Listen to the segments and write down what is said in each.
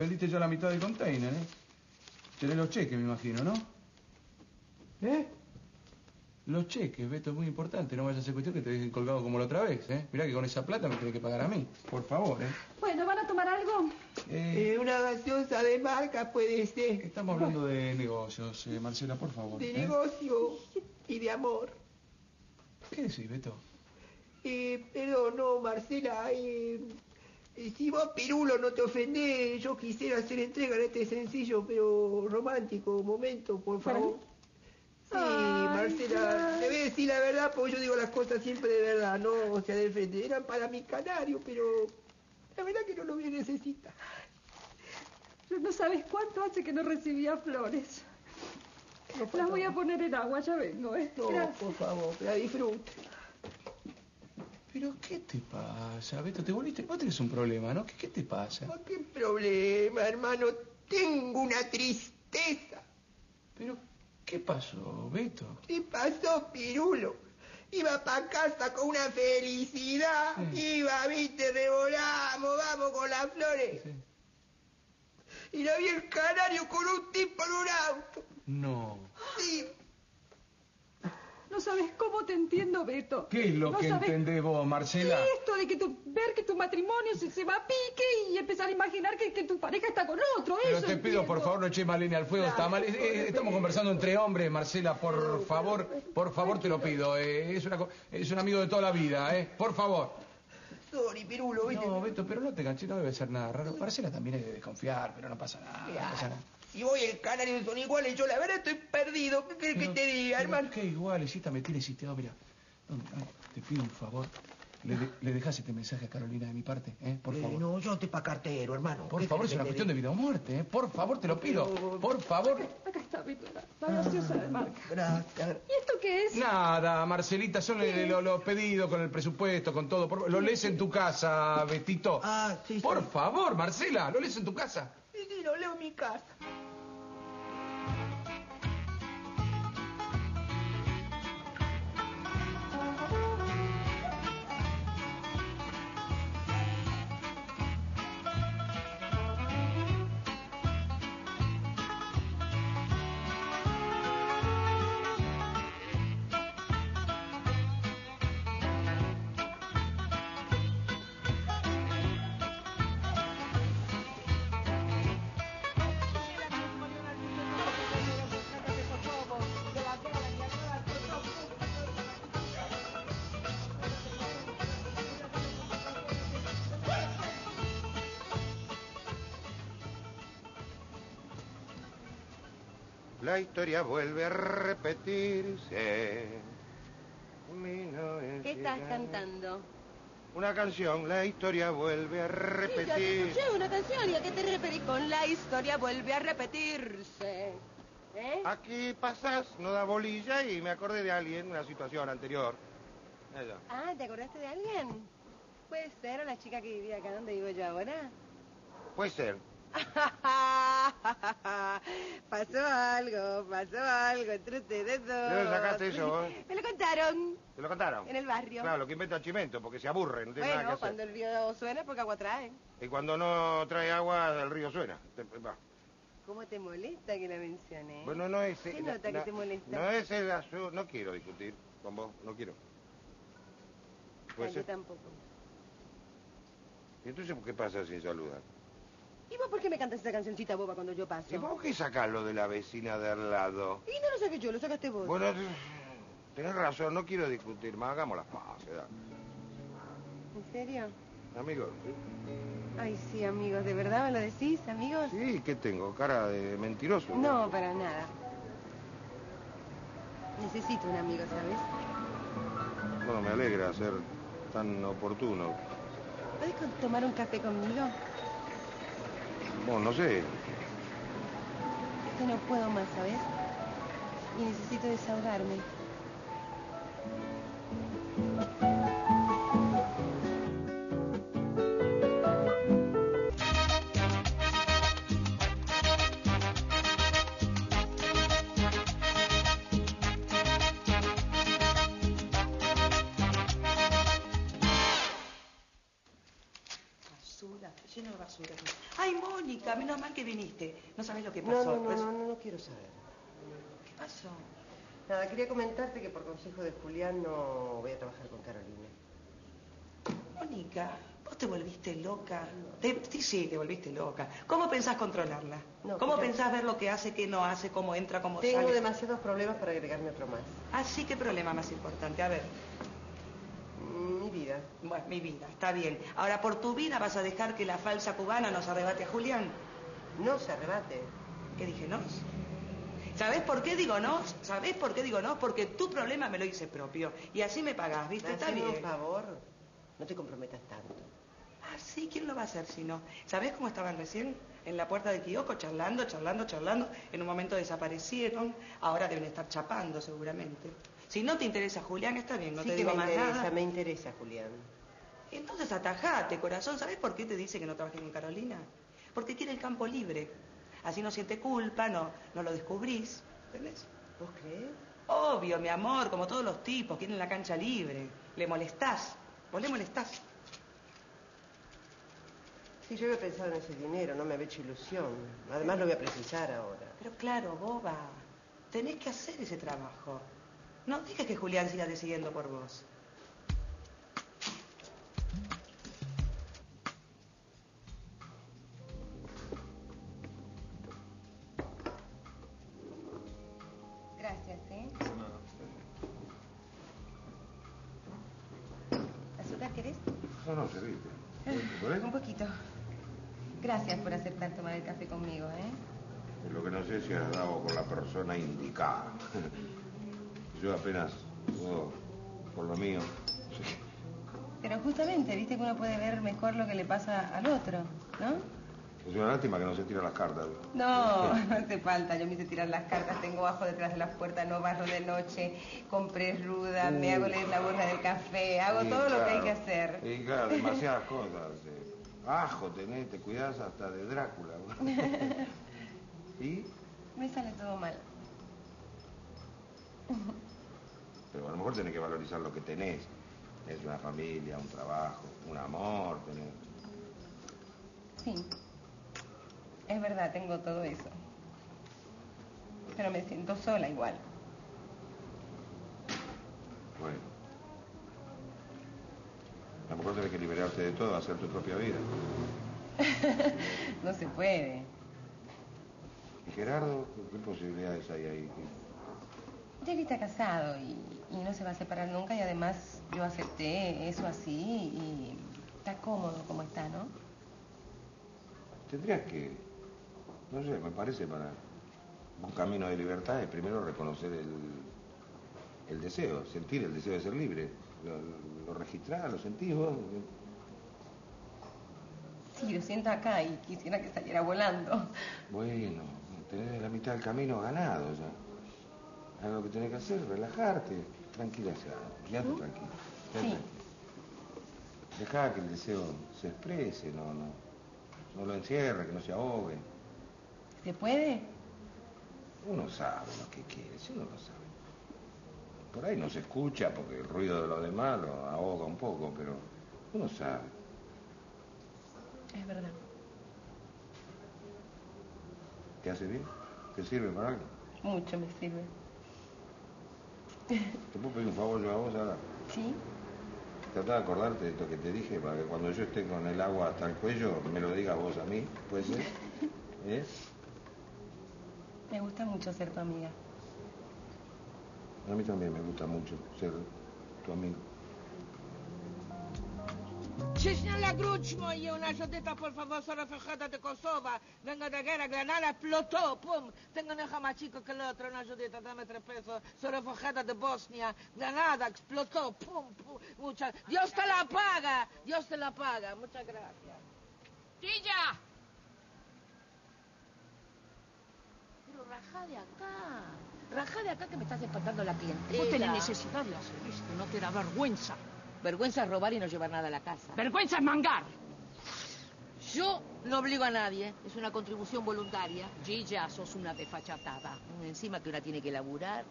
Vendiste ya la mitad del container, ¿eh? Tenés los cheques, me imagino, ¿no? ¿Eh? Los cheques, Beto, es muy importante. No vayas a hacer cuestión que te dejen colgado como la otra vez, ¿eh? Mirá que con esa plata me tenés que pagar a mí. Por favor, ¿eh? Bueno, ¿van a tomar algo? Eh, Eh, una gaseosa de marca puede ser. estamos hablando de negocios, eh, Marcela, por favor. De ¿eh? negocio y de amor. ¿Qué decís, Beto? Eh, perdón, no, Marcela. Eh, eh, si vos, Pirulo, no te ofendés, yo quisiera hacer entrega en este sencillo pero romántico momento, por ¿Para favor. Sí, Ay, Marcela, te voy a decir la verdad porque yo digo las cosas siempre de verdad, no o sea de frente. Eran para mi canario, pero la verdad que no lo voy a necesitar. No sabes cuánto hace que no recibía flores. No Las voy a poner en agua, ya vengo, ¿eh? No, Gracias. por favor, la disfrute. ¿Pero qué te pasa, Beto? ¿Te volviste? Vos tenés un problema, ¿no? ¿Qué, qué te pasa? ¿Qué problema, hermano? Tengo una tristeza. ¿Pero qué pasó, Beto? ¿Qué pasó, Pirulo? Iba pa' casa con una felicidad. Sí. Iba, viste, revolamos, vamos con las flores. Sí. Y la vi el canario con un tipo en un auto. No. Sí, No sabes cómo te entiendo, Beto. ¿Qué es lo No que sabes- entendés vos, Marcela? Esto de que tu, ver que tu matrimonio se, se va a pique y empezar a imaginar que, que tu pareja está con otro. Pero eso te pido, por favor, no eches más leña al fuego, está mal. Eh, eh, estamos conversando entre hombres, Marcela, por favor, por favor te lo pido. eh, es, una, es un amigo de toda la vida, ¿eh? Por favor. sorry, Pirulo, viste. No, Beto, pero no te ganché, no debe ser nada raro. Marcela también es de desconfiar, pero no pasa nada. no pasa nada. Si voy el canario son iguales, yo la verdad estoy perdido. ¿Qué querés que te diga, hermano? Qué igual, esta me tiene sitiado, mira. No, no, te pido un favor. Le, de- le dejas este mensaje a Carolina de mi parte, ¿eh? Por Eh, favor. no, yo estoy pa' cartero, hermano. Por ¿Qué favor, es una te cuestión de vida o muerte, ¿eh? Por favor, te lo pido. Por favor. Acá está, Beto, la, gaseosa de marca. Gracias. ¿Y esto qué es? Nada, Marcelita, son eh, lo- los pedidos con el presupuesto, con todo. Por- lo lees en tu casa, Betito. Ah, sí, sí. Por favor, Marcela, lo lees en tu casa. Lo leo mi casa. La historia vuelve a repetirse. ¿Qué estás cantando? Una canción, la historia vuelve a Sí, ya te escuché una canción y a qué te referís con la historia vuelve a repetirse. ¿Eh? Aquí pasas, no da bolilla y me acordé de alguien, una situación anterior. Ah, ¿te acordaste de alguien? ¿Puede ser a la chica que vivía acá donde vivo yo ahora? Puede ser. pasó algo, pasó algo entre ustedes dos. ¿De dónde sacaste eso, eh? Me lo contaron ¿Te lo contaron? en el barrio. Claro, lo que inventa chimento, porque se aburre, no tiene nada bueno, que hacer. cuando el río suena, porque agua trae. Y cuando no trae agua, el río suena. Te- va. ¿Cómo te molesta que la mencione? Bueno, no es... ¿Qué la- nota que te molesta? No es el asunto... No quiero discutir con vos, no quiero. Puede yo ser. tampoco. ¿Y entonces qué pasa sin saludar? ¿Y vos por qué me cantas esa cancioncita boba cuando yo paso? ¿Y vos qué sacás lo de la vecina de al lado? Y no lo saqué yo, lo sacaste vos. Bueno, tenés razón, no quiero discutir más, hagamos las paces. ¿En serio? Amigos, Ay, sí, amigos, ¿de verdad me lo decís, amigos? ¿sí? ¿qué tengo? ¿Cara de mentiroso? No, para nada. Necesito un amigo, ¿sabes? Bueno, me alegra ser tan oportuno. ¿Puedes tomar un café conmigo? Bueno, no sé. Es no puedo más, ¿sabes? Y necesito desahogarme. Menos mal que viniste. No sabes lo que pasó. no, no, no, no, no quiero saber. ¿Qué pasó? Nada, quería comentarte que por consejo de Julián no voy a trabajar con Carolina. Mónica, vos te volviste loca. Te- sí, sí, te volviste loca. ¿Cómo pensás controlarla? No, ¿Cómo pensás ver lo que hace, qué no hace, cómo entra, cómo Tengo sale? demasiados problemas para agregarme otro más. Así que problema más importante. A ver. Bueno, mi vida, está bien. Ahora, por tu vida vas a dejar que la falsa cubana nos arrebate a Julián. No se arrebate. ¿Qué dije no? ¿Sabés por qué digo no? ¿Sabés por qué digo no? Porque tu problema me lo hice propio. Y así me pagás, ¿viste? Está bien. un favor. No te comprometas tanto. Ah, sí, ¿quién lo va a hacer si no? ¿Sabés cómo estaban recién? En la puerta de Kiyoko, charlando, charlando, charlando. En un momento desaparecieron. Ahora deben estar chapando, seguramente. Si no te interesa Julián, está bien, no sí te que digo me más interesa, nada. me interesa, Julián. Entonces atajate, corazón. ¿Sabés por qué te dice que no trabajes con Carolina? Porque quiere el campo libre. Así no siente culpa, no, no lo descubrís. ¿Entendés? ¿Vos crees? Obvio, mi amor, como todos los tipos, quieren la cancha libre. Le molestás. Vos le molestás. Sí, yo había pensado en ese dinero, no me había hecho ilusión. Además lo voy a precisar ahora. Pero claro, boba, tenés que hacer ese trabajo. No dejes que Julián siga decidiendo por vos. Gracias, ¿eh? ¿Azúcar querés? No, no, serviste. Un poquito. Gracias por aceptar tomar el café conmigo, ¿eh? Lo que no sé si has dado con la persona indicada. Yo apenas puedo por lo mío. Sí. Pero justamente, viste que uno puede ver mejor lo que le pasa al otro, ¿no? Es una lástima que no se tira las cartas. No, no hace falta. Yo me hice tirar las cartas, tengo bajo detrás de las puertas, no barro de noche, compré ruda, me hago leer la borra del café, hago todo lo que hay que hacer. Y claro, demasiadas cosas. Ajo tenés, te cuidás hasta de Drácula. ¿Y? Me sale todo mal. Pero a lo mejor tenés que valorizar lo que tenés. Es una familia, un trabajo, un amor, tenés. Sí. Es verdad, tengo todo eso. Pero me siento sola igual. Bueno. A lo mejor tenés que liberarte de todo, hacer tu propia vida. no se puede. ¿Y Gerardo? ¿Qué posibilidades hay ahí? Jerry está casado y no se va a separar nunca y además yo acepté eso así y está cómodo como está, ¿no? Tendrías que, no sé, me parece para un camino de libertad es primero reconocer el, el deseo, sentir el deseo de ser libre. Lo, lo registrás, lo sentís vos. Sí, lo siento acá y quisiera que saliera volando. Bueno, tenés la mitad del camino ganado ya. Ahora lo que tenés que hacer relajarte, tranquila ya, quédate tranquila. quédate Sí. tranquila. Dejá que el deseo se exprese, no, no, no lo encierre, que no se ahogue. ¿Se puede? Uno sabe lo que quiere, si uno lo sabe. Por ahí no se escucha porque el ruido de los demás lo ahoga un poco, pero uno sabe. Es verdad. ¿Te hace bien? ¿Te sirve para algo? Mucho me sirve. ¿Te puedo pedir un favor yo a vos ahora? ¿Sí? Trata de acordarte de esto que te dije para que cuando yo esté con el agua hasta el cuello me lo digas vos a mí, ¿puede ser? ¿Eh? Me gusta mucho ser tu amiga. A mí también me gusta mucho ser tu amigo. Cisnela Gruć moje, una żodyta, por favor, sora fejada de Kosova. Venga de guerra, granada, explotó, pum. Tengo una más chico que el otro, una żodyta, dame tres pesos. Sora fejada de Bosnia, granada, explotó, pum, pum. Muchas... Dios te la paga, Dios te la paga. Muchas gracias. ¡Tilla! Pero rajá de acá. Rajá de acá que me estás espantando la clientela. Vos tenés necesidad de hacer esto, no te da vergüenza. Vergüenza es robar y no llevar nada a la casa. Vergüenza es mangar. Yo no obligo a nadie, es una contribución voluntaria. Gilla, sos una desfachatada. Encima que una tiene que laburar.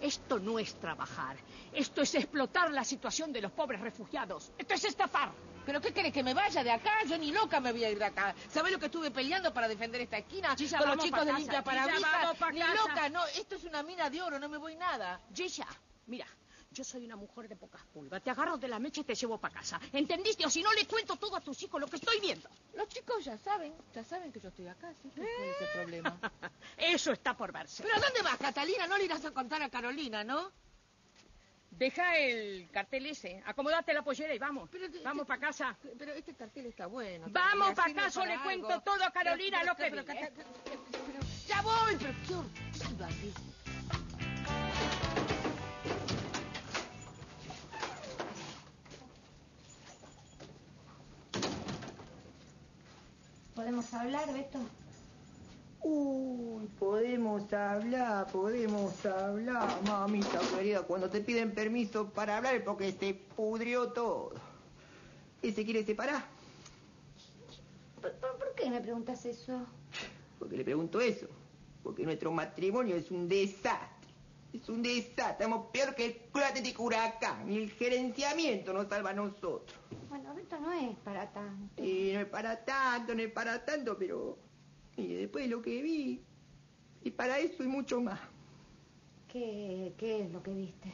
Esto no es trabajar. Esto es explotar la situación de los pobres refugiados. Esto es estafar. ¿Pero qué querés, que me vaya de acá? Yo ni loca me voy a ir de acá. ¿Sabés lo que estuve peleando para defender esta esquina Gilla, con los chicos de limpia Gilla, parabrisas? vamos pa' Ni loca, no. Esto es una mina de oro, no me voy nada. Gilla, mira, yo soy una mujer de pocas pulgas. Te agarro de la mecha y te llevo para casa. ¿Entendiste? O si no, le cuento todo a tus hijos lo que estoy viendo. Los chicos ya saben, ya saben que yo estoy acá, ¿sí? ¿Cuál es el problema? Eso está por verse. ¿Pero dónde vas, Catalina? No le irás a contar a Carolina, ¿no? Deja el cartel ese, acomodate la pollera y vamos. Pero vamos para casa. Pero este cartel está bueno. Vamos Catalina, pa' sirve casa, para le algo. cuento todo a Carolina Pero- lo que vi, ¿eh? Ya voy, pero qué hortiva ¿Podemos hablar, Beto? Uy, podemos hablar, podemos hablar, mamita querida, cuando te piden permiso para hablar es porque se pudrió todo. ¿Y se quiere separar? ¿Por, por- por qué me preguntas eso? Porque le pregunto eso. Porque nuestro matrimonio es un desastre. Es un desastre. Estamos peor que el Club Atlético Huracán. Y el gerenciamiento nos salva a nosotros. Bueno, Beto no es para tanto. Y no es para tanto, no es para tanto, pero... Mire, después de lo que vi... Y para eso y mucho más. ¿Qué, qué es lo que viste?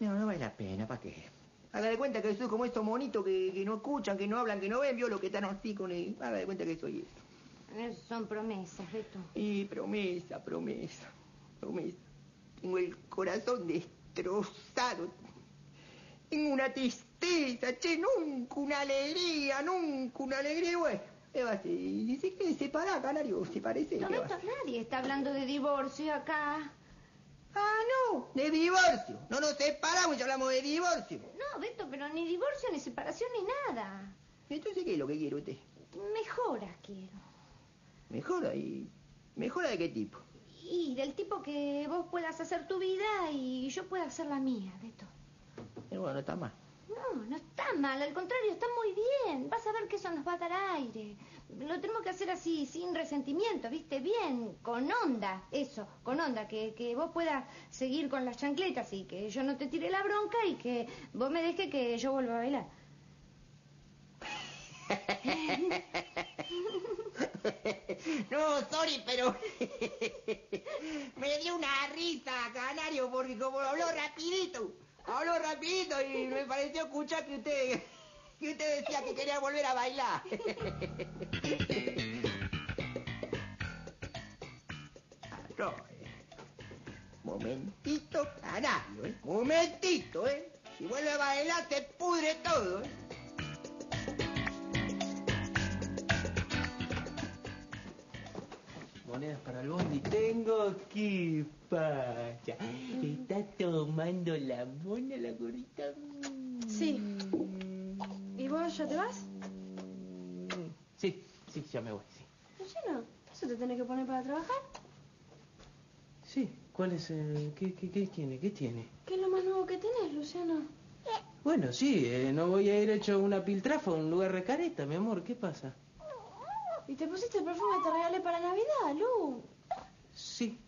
No, no vale la pena, ¿para qué? Haga de cuenta que soy como estos monitos que, que no escuchan, que no hablan, que no ven, vio lo que están así con el... Haga de cuenta que soy eso. Eso son promesas, Beto. Y promesa, promesa, promesa. Tengo el corazón destrozado. Tengo una tristeza, che, nunca una alegría, nunca una alegría. Bueno, ¿qué va a? Dice que se para, canario, se parece. No, ¿qué va a Beto, hacer? nadie está hablando de divorcio acá. Ah, no, de divorcio. No nos separamos y hablamos de divorcio. No, Beto, pero ni divorcio, ni separación, ni nada. Entonces, ¿qué es lo que quiere usted? Mejoras quiero. ¿Mejora? ¿Y mejora de qué tipo? Y del tipo que vos puedas hacer tu vida y yo pueda hacer la mía, Beto. Pero bueno, no está mal. No, no está mal, al contrario, está muy bien. Vas a ver que eso nos va a dar aire. Lo tenemos que hacer así, sin resentimiento, ¿viste? Bien, con onda, eso, con onda, que, que vos puedas seguir con las chancletas y que yo no te tire la bronca y que vos me dejes que yo vuelva a bailar. No, sorry, pero me dio una risa, canario, porque como habló rapidito, habló rapidito y me pareció escuchar que usted, que usted decía que quería volver a bailar. Eh. Momentito, canario, ¿eh? Momentito, ¿eh? Si vuelve a bailar se pudre todo, ¿eh? Monedas para el bondi tengo. ¿Qué pasa? ¿Está tomando la mona la gorrita? Sí. ¿Y vos ya te vas? Sí, sí, ya me voy, sí. Luciano, ¿eso te tenés que poner para trabajar? Sí, ¿cuál es el... ¿Qué, qué, qué tiene? ¿Qué tiene? ¿Qué es lo más nuevo que tenés, Luciano? Bueno, sí, eh, no voy a ir hecho una piltrafa a un lugar de careta, mi amor, ¿qué pasa? ¿Y te pusiste el perfume que te regalé para Navidad, Lu? Sí,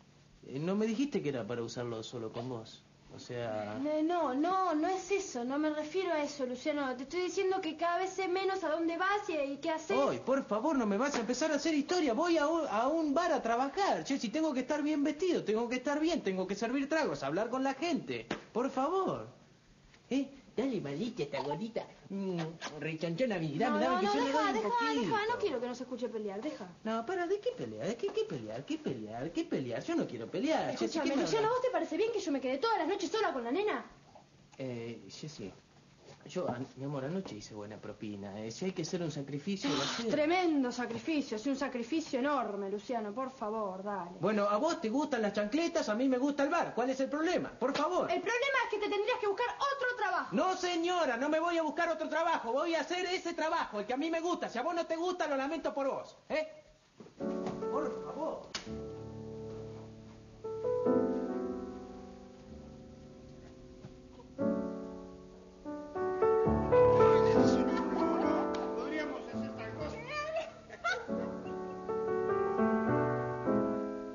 eh, no me dijiste que era para usarlo solo con vos. O sea... Eh, No, no, no es eso, no me refiero a eso, Luciano. Te estoy diciendo que cada vez sé menos a dónde vas y, y qué haces. Hoy, por favor, no me vas a empezar a hacer historia. Voy a un, a un bar a trabajar. Che, si tengo que estar bien vestido, tengo que estar bien, tengo que servir tragos, hablar con la gente. Por favor. ¿Eh? Dale, maldita esta gordita. Mm, rechonchona, mi, dame, no, dame, no, que no, yo le deja, doy un deja, poquito. deja, no quiero que nos escuche pelear, deja. No, para, ¿de qué pelear? ¿De qué, qué pelear? ¿Qué pelear? ¿Qué pelear? Yo no quiero pelear. Jessy, ¿qué Escúchame, me Luciano? ¿vos te parece bien que yo me quedé todas las noches sola con la nena? Eh, Jessy, yo, an- mi amor, anoche hice buena propina. Eh, si hay que hacer un sacrificio, lo sé. Tremendo sacrificio, es un sacrificio enorme, Luciano, por favor, dale. Bueno, a vos te gustan las chancletas, a mí me gusta el bar. ¿Cuál es el problema? Por favor. El problema es que te tendrías que buscar otro trabajo. No, señora, no me voy a buscar otro trabajo. Voy a hacer ese trabajo, el que a mí me gusta. Si a vos no te gusta, lo lamento por vos. ¿Eh? Por favor.